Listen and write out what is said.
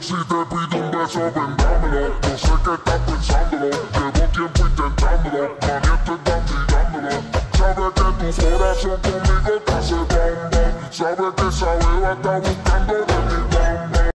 Si te pido un beso, vendámelo. No sé qué estás pensándolo. Llevo tiempo intentándolo. Mami, esto está mirándolo. Sabe que tu corazón conmigo te hace bom bom. Sabe que esa beba está buscando.